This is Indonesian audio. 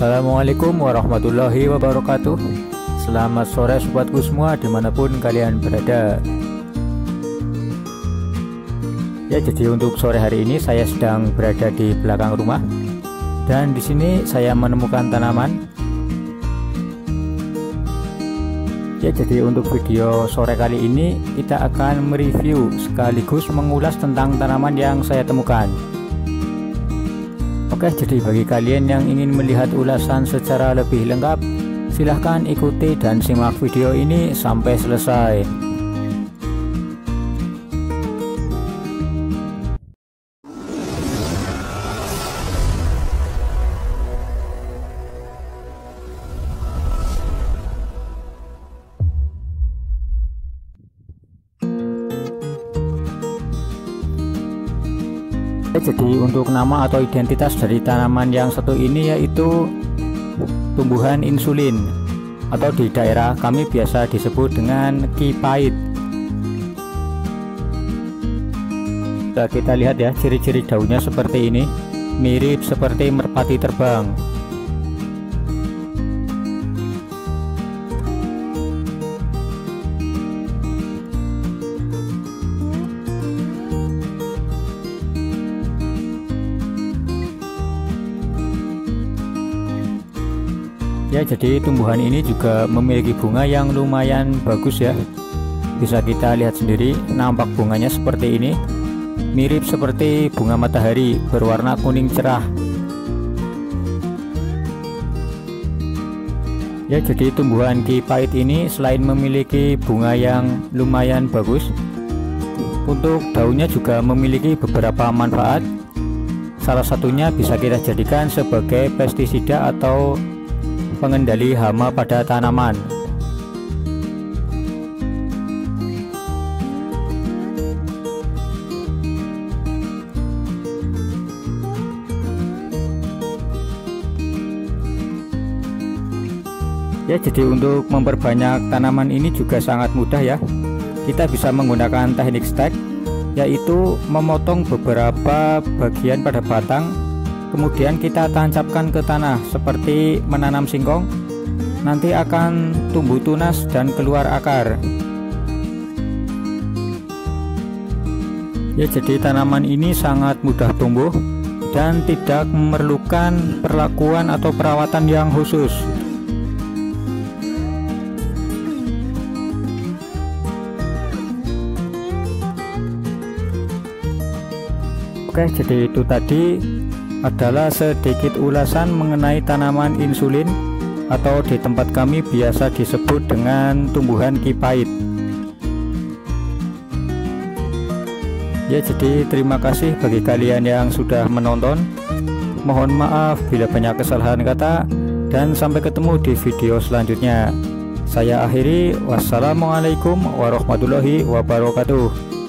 Assalamualaikum warahmatullahi wabarakatuh. Selamat sore sobatku semua di mana pun kalian berada. Ya jadi untuk sore hari ini saya sedang berada di belakang rumah. Dan di sini saya menemukan tanaman. Ya jadi untuk video sore kali ini kita akan mereview sekaligus mengulas tentang tanaman yang saya temukan Oke jadi bagi kalian yang ingin melihat ulasan secara lebih lengkap? Silahkan ikuti dan simak video ini sampai selesai jadi untuk nama atau identitas dari tanaman yang satu ini yaitu tumbuhan insulin. Atau di daerah kami biasa disebut dengan kipait. Nah, kita lihat ya ciri-ciri daunnya seperti ini. Mirip seperti merpati terbang ya jadi tumbuhan ini juga memiliki bunga yang lumayan bagus ya. Bisa kita lihat sendiri nampak bunganya seperti ini. Mirip seperti bunga matahari berwarna kuning cerah. Ya jadi tumbuhan kipait ini selain memiliki bunga yang lumayan bagus untuk daunnya juga memiliki beberapa manfaat. Salah satunya bisa kita jadikan sebagai pestisida atau pengendali hama pada tanaman. Ya, jadi untuk memperbanyak tanaman ini juga sangat mudah ya. Kita bisa menggunakan teknik stek yaitu memotong beberapa bagian pada batang kemudian kita tancapkan ke tanah seperti menanam singkong. Nanti akan tumbuh tunas dan keluar akar. Ya jadi tanaman ini sangat mudah tumbuh dan tidak memerlukan perlakuan atau perawatan yang khusus. Oke jadi itu tadi adalah sedikit ulasan mengenai tanaman insulin atau di tempat kami biasa disebut dengan tumbuhan kipait. Ya jadi terima kasih bagi kalian yang sudah menonton. Mohon maaf bila banyak kesalahan kata dan sampai ketemu di video selanjutnya. Saya akhiri. Wassalamualaikum warahmatullahi wabarakatuh